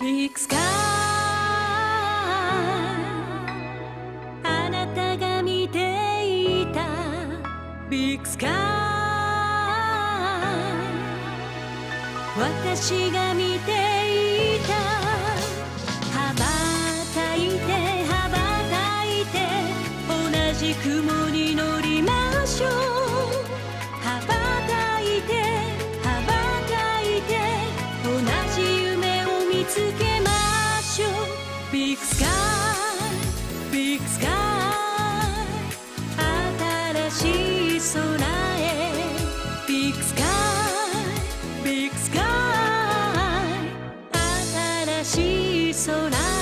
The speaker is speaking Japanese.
ビッグスカイあなたが見ていたビッグスカイ私が見ていた羽ばたいて羽ばたいて同じ雲に乗りましつけましょう。ビッグスカイビッグスカイ新しい空へ。ビッグスカイビッグスカイ新しい空へ。